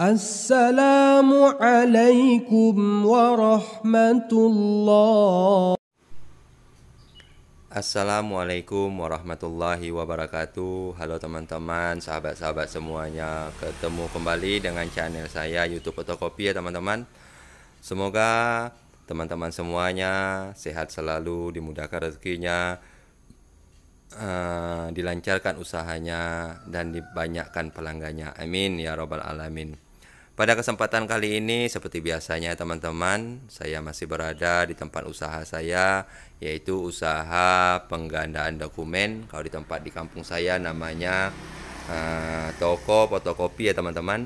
Assalamu alaikum. Assalamualaikum warahmatullahi wabarakatuh. Halo teman-teman, sahabat-sahabat semuanya. Ketemu kembali dengan channel saya YouTube Fotokopi ya teman-teman. Semoga teman-teman semuanya sehat selalu, dimudahkan rezekinya, uh, Dilancarkan usahanya dan dibanyakkan pelanggannya. Amin ya robbal alamin. Pada kesempatan kali ini seperti biasanya teman-teman Saya masih berada di tempat usaha saya Yaitu usaha penggandaan dokumen. Kalau di tempat di kampung saya namanya uh, Toko fotokopi ya teman-teman.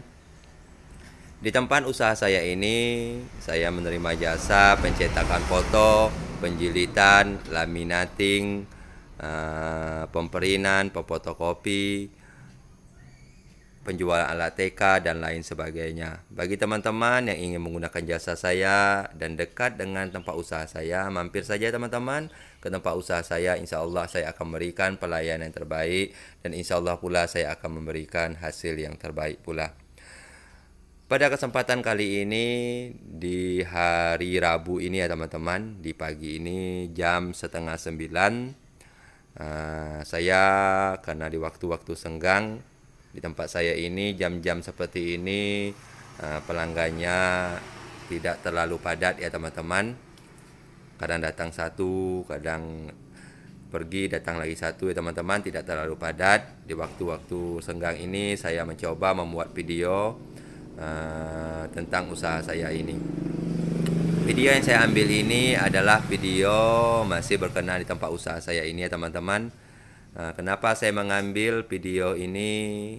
Di tempat usaha saya ini Saya menerima jasa pencetakan foto Penjilitan, laminating uh, Pemperinan, pefotokopi penjualan alat TK dan lain sebagainya. Bagi teman-teman yang ingin menggunakan jasa saya dan dekat dengan tempat usaha saya, mampir saja teman-teman ke tempat usaha saya. Insya Allah saya akan memberikan pelayanan yang terbaik dan insya Allah pula saya akan memberikan hasil yang terbaik pula. Pada kesempatan kali ini di hari Rabu ini ya teman-teman di pagi ini jam setengah sembilan uh, saya karena di waktu-waktu senggang di tempat saya ini jam-jam seperti ini uh, pelanggannya tidak terlalu padat ya teman-teman. Kadang datang satu kadang pergi datang lagi satu ya teman-teman. Tidak terlalu padat. Di waktu-waktu senggang ini saya mencoba membuat video uh, tentang usaha saya ini video yang saya ambil ini adalah video masih berkenan di tempat usaha saya ini ya teman-teman Nah, kenapa saya mengambil video ini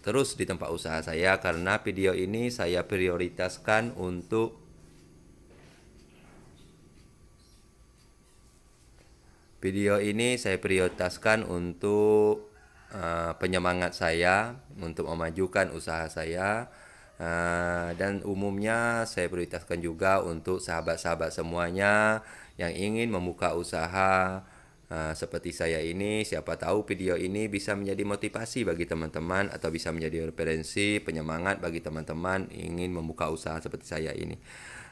terus di tempat usaha saya? Karena video ini saya prioritaskan untuk video ini saya prioritaskan untuk uh, penyemangat saya untuk memajukan usaha saya. Uh, dan umumnya saya prioritaskan juga untuk sahabat-sahabat semuanya yang ingin membuka usaha Uh, seperti saya ini, siapa tahu video ini bisa menjadi motivasi bagi teman-teman atau bisa menjadi referensi penyemangat bagi teman-teman ingin membuka usaha seperti saya ini.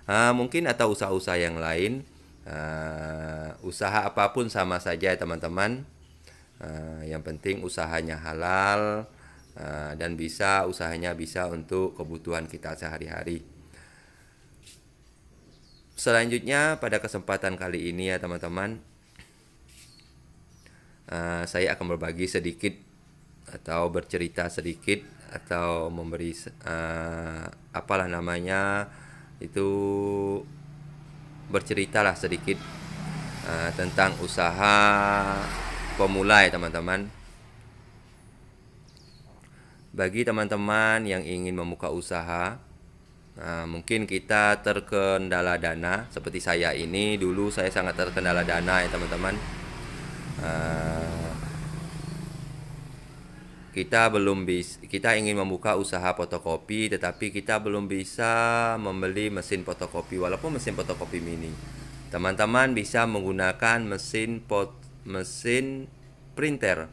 Uh, mungkin atau usaha-usaha yang lain, uh, usaha apa pun sama saja teman-teman. Uh, yang penting usahanya halal uh, dan bisa usahanya bisa untuk kebutuhan kita sehari-hari. Selanjutnya pada kesempatan kali ini ya teman-teman uh, saya akan berbagi sedikit atau bercerita sedikit atau memberi uh, apalah namanya itu berceritalah sedikit tentang usaha pemula ya teman-teman bagi teman-teman yang ingin membuka usaha Nah, mungkin kita terkendala dana seperti saya ini dulu saya sangat terkendala dana ya teman-teman. Eh, kita belum bisa kita ingin membuka usaha fotokopi tetapi kita belum bisa membeli mesin fotokopi walaupun mesin fotokopi mini. Teman-teman bisa menggunakan mesin pot mesin printer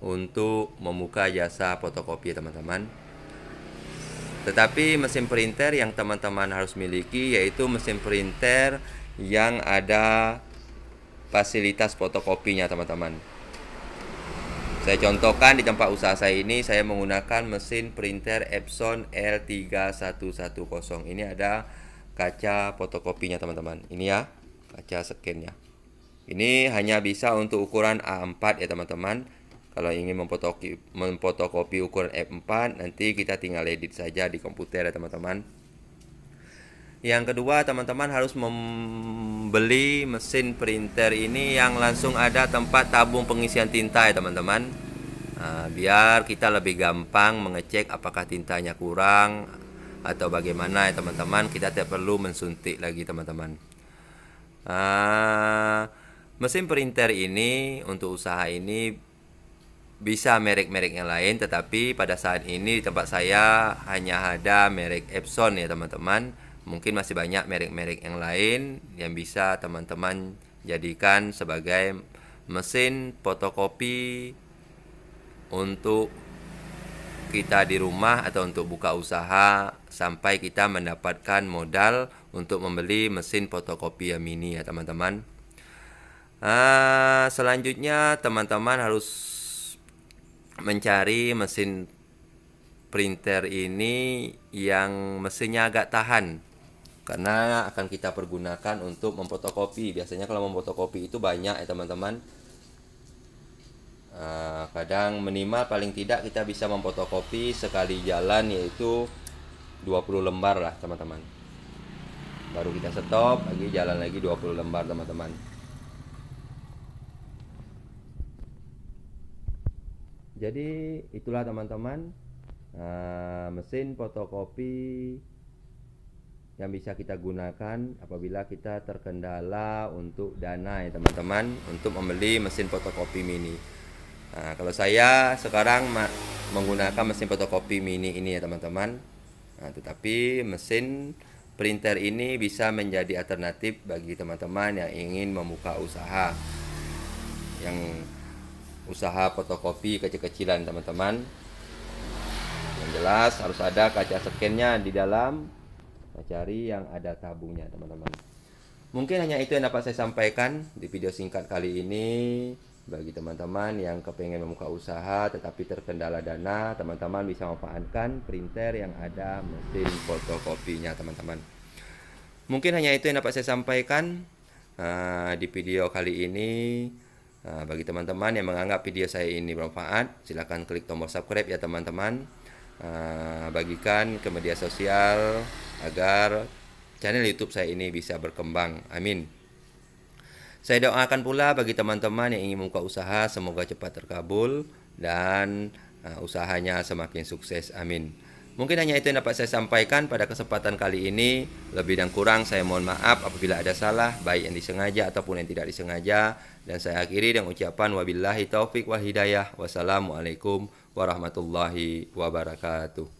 untuk membuka jasa fotokopi teman-teman. Tetapi mesin printer yang teman-teman harus miliki yaitu mesin printer yang ada fasilitas fotokopinya teman-teman. Saya contohkan di tempat usaha saya ini saya menggunakan mesin printer Epson L3110 ini ada kaca fotokopinya teman-teman. Ini ya kaca scannya. Ini hanya bisa untuk ukuran A4 ya teman-teman kalau ingin memfotokopi, memfotokopi ukuran F4 nanti kita tinggal edit saja di komputer ya teman-teman yang kedua, teman-teman harus membeli mesin printer ini yang langsung ada tempat tabung pengisian tinta ya teman-teman. Nah, biar kita lebih gampang mengecek apakah tintanya kurang atau bagaimana ya teman-teman. Kita tidak perlu mensuntik lagi teman-teman. Nah, mesin printer ini untuk usaha ini bisa merek-merek yang lain, tetapi pada saat ini di tempat saya hanya ada merek Epson ya teman-teman mungkin masih banyak merek-merek yang lain yang bisa teman-teman jadikan sebagai mesin fotokopi untuk kita di rumah atau untuk buka usaha sampai kita mendapatkan modal untuk membeli mesin fotokopi yang mini ya teman-teman. Uh, selanjutnya teman-teman harus mencari mesin printer ini yang mesinnya agak tahan. Karena akan kita pergunakan untuk memfotokopi. Biasanya kalau memfotokopi itu banyak ya teman-teman. Uh, kadang minimal paling tidak kita bisa memfotokopi sekali jalan yaitu 20 lembar lah teman-teman. Baru kita stop lagi jalan lagi 20 lembar teman-teman jadi itulah teman-teman uh, mesin fotokopi yang bisa kita gunakan apabila kita terkendala untuk dana ya teman-teman untuk membeli mesin fotokopi mini. Nah, kalau saya sekarang menggunakan mesin fotokopi mini ini ya teman-teman. Nah, tetapi mesin printer ini bisa menjadi alternatif bagi teman-teman yang ingin membuka usaha yang usaha fotokopi kecil-kecilan teman-teman. Yang jelas harus ada kaca scannya di dalam. Kita cari yang ada tabungnya teman-teman. Mungkin hanya itu yang dapat saya sampaikan di video singkat kali ini. Bagi teman-teman yang kepengen membuka usaha tetapi terkendala dana teman-teman bisa memanfaatkan printer yang ada mesin fotokopinya teman-teman. Mungkin hanya itu yang dapat saya sampaikan uh, di video kali ini uh, bagi teman-teman yang menganggap video saya ini bermanfaat silahkan klik tombol subscribe ya teman-teman uh, bagikan ke media sosial agar channel YouTube saya ini bisa berkembang. Amin. Saya doakan pula bagi teman-teman yang ingin membuka usaha semoga cepat terkabul dan uh, usahanya semakin sukses. Amin. Mungkin hanya itu yang dapat saya sampaikan pada kesempatan kali ini. Lebih dan kurang saya mohon maaf apabila ada salah, baik yang disengaja ataupun yang tidak disengaja. Dan saya akhiri dengan ucapan wabillahi taufik wal hidayah. Wassalamualaikum warahmatullahi wabarakatuh.